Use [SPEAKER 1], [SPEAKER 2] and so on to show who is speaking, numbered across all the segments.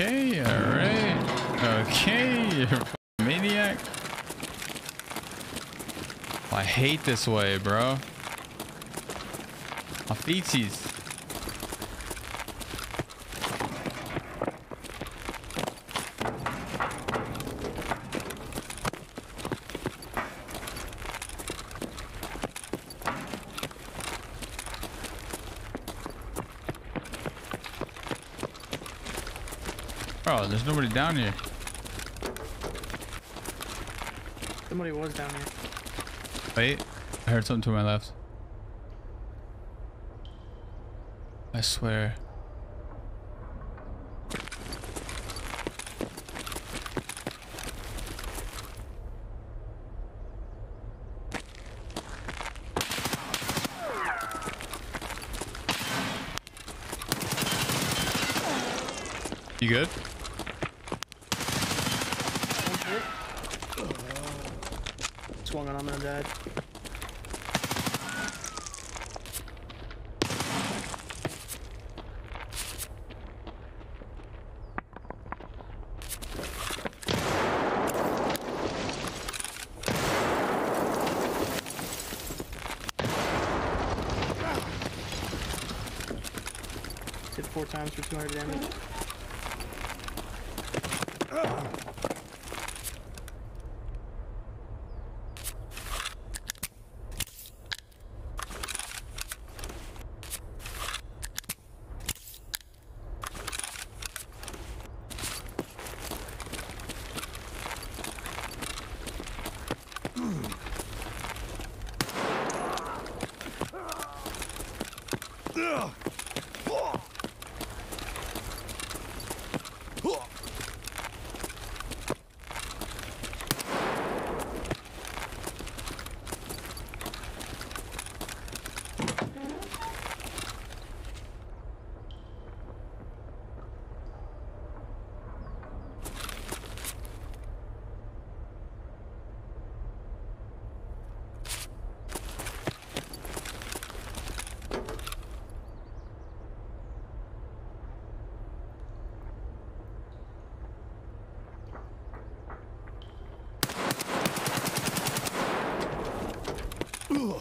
[SPEAKER 1] Okay, alright. Okay, maniac. I hate this way, bro. My feetsies. Bro, there's nobody down here.
[SPEAKER 2] Somebody was down here.
[SPEAKER 1] Wait, I heard something to my left. I swear. You good?
[SPEAKER 2] One hit. Swung on him and died. Hit four times for 200 damage. Ugh! Ugh.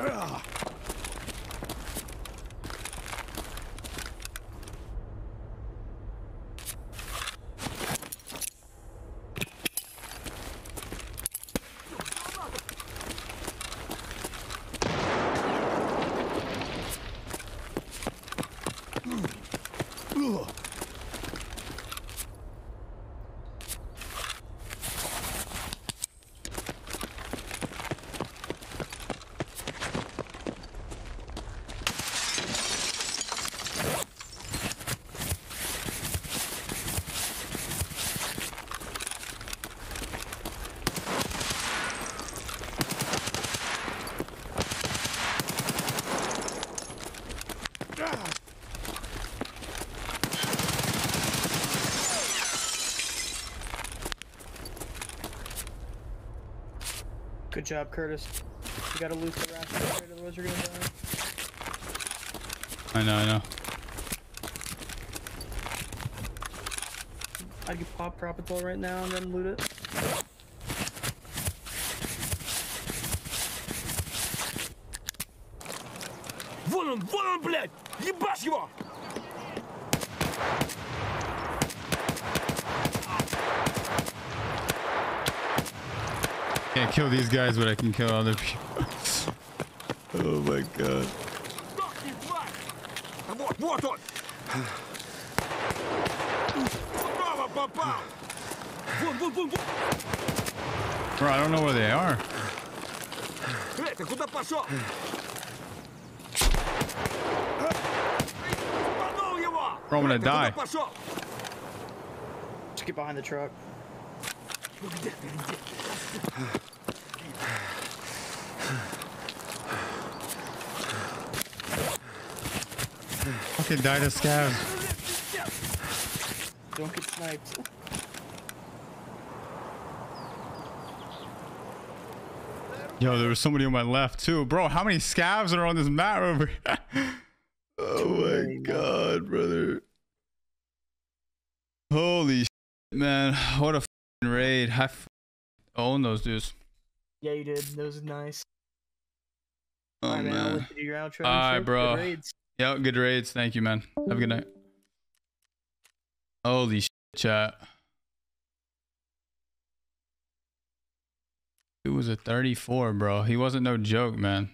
[SPEAKER 2] Ugh. Good job, Curtis. You gotta loot the ration upgrade, otherwise you're gonna die.
[SPEAKER 1] I know, I know.
[SPEAKER 2] I'd get pop Propitol right now and then loot it.
[SPEAKER 3] Вон он, вон он, блядь! Ебашь его!
[SPEAKER 1] Can't kill these guys, but I can kill other people. oh my god. Bro, I don't know where they are. Bro, I'm gonna die.
[SPEAKER 2] Just get behind the truck.
[SPEAKER 1] Fucking die to scavs.
[SPEAKER 2] Don't get sniped.
[SPEAKER 1] Yo, there was somebody on my left too. Bro, how many scavs are on this map over here? oh my god, brother. Holy shit, man. What a fucking raid. I own those dudes.
[SPEAKER 2] Yeah, you did. Those are nice.
[SPEAKER 1] Oh,
[SPEAKER 2] Alright, man.
[SPEAKER 1] Man.
[SPEAKER 2] let you do your outro.
[SPEAKER 1] Alright,
[SPEAKER 2] shit. Good
[SPEAKER 1] bro. Yeah, good raids. Thank you, man. Have a good night. Holy shit, chat. It was a 34, bro. He wasn't no joke, man.